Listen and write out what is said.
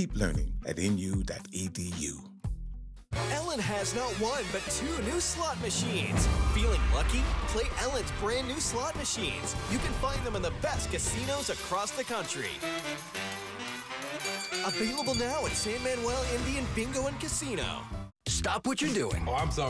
Keep learning at nu.edu. Ellen has not one, but two new slot machines. Feeling lucky? Play Ellen's brand new slot machines. You can find them in the best casinos across the country. Available now at San Manuel Indian Bingo and Casino. Stop what you're doing. Oh, I'm sorry.